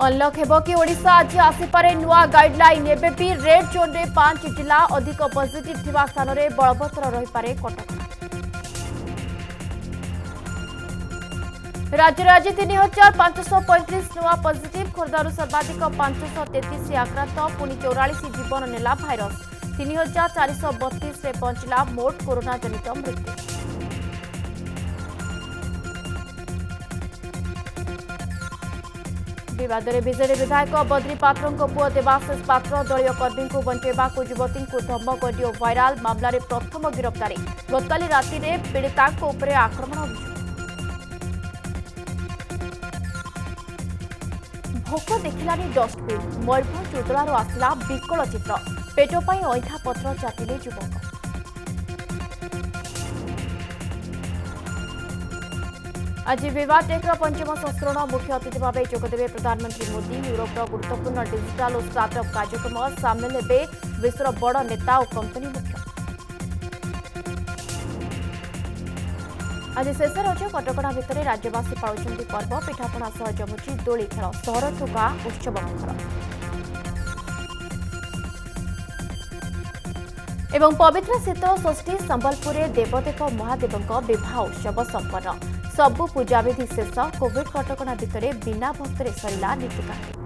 unlock ହେବ କି ଓଡ଼ିଶା ଆଜି ଆସିପାରେ ନୂଆ ଗାଇଡ୍ଲାଇନ୍ ଏବେ ବି ରେଡ୍ ଜୋନ୍ରେ ପାଞ୍ଚ ଜିଲ୍ଲା ଅଧିକ ପଜିଟିଭ୍ ଥିବା ସ୍ଥାନରେ ବଳବତ୍ତର ରହିପାରେ କଟକଣା ରାଜ୍ୟରେ ଆଜି ତିନି ହଜାର ପାଞ୍ଚଶହ ପଇଁତିରିଶ ନୂଆ ପଜିଟିଭ୍ ଖୋର୍ଦ୍ଧାରୁ ସର୍ବାଧିକ ପାଞ୍ଚଶହ ତେତିଶ ଆକ୍ରାନ୍ତ ପୁଣି ଚଉରାଳିଶ ଜୀବନ ନେଲା ଭାଇରସ୍ ତିନି ହଜାର ଚାରିଶହ ବତିଶରେ ପହଞ୍ଚିଲା ମୋଟ କରୋନା ଜନିତ ମୃତ୍ୟୁ ବିବାଦରେ ବିଜେଡି ବିଧାୟକ ବଦ୍ରି ପାତ୍ରଙ୍କ ପୁଅ ଦେବାଶିଷ ପାତ୍ର ଦଳୀୟ କର୍ମୀଙ୍କୁ ବଞ୍ଚାଇବାକୁ ଯୁବତୀଙ୍କୁ ଧମକ ଅଡିଓ ଭାଇରାଲ ମାମଲାରେ ପ୍ରଥମ ଗିରଫଦାରୀ ଗତକାଲି ରାତିରେ ପୀଡ଼ିତାଙ୍କ ଉପରେ ଆକ୍ରମଣ ଅଭିଯୋଗ ଭୋକ ଦେଖିଲାନି ଡଷ୍ଟବିନ୍ ମୟୂରଭଞ୍ଜ ଉଦଳାରୁ ଆସିଲା ବିକଳ ଚିତ୍ର ପେଟ ପାଇଁ ଅଇଁଠା ପତ୍ର ଚାପିଲେ ଯୁବକ आज विवादेक पंचम संस्करण मुख्य अतिथि भाव जोगदे प्रधानमंत्री मोदी यूरोप गुरुत्वपूर्ण डिजिटल और स्टार्टअप कार्यक्रम सामिल हे विश्व बड़ नेता और कंपनी मुख्य आज शेष रज कटक भितर राज्यवासी पाँच पर्व पिठापणा जमुची दोली खेल सहर ठू उत्सव खेल पवित्र शीत षष्ठी सम्भलपुर देवदेव महादेव विवाह उत्सव सम्पन्न पूजा विधि शेष कोभिड कटकणा भित्र बिना भे सरिला नीतिकानी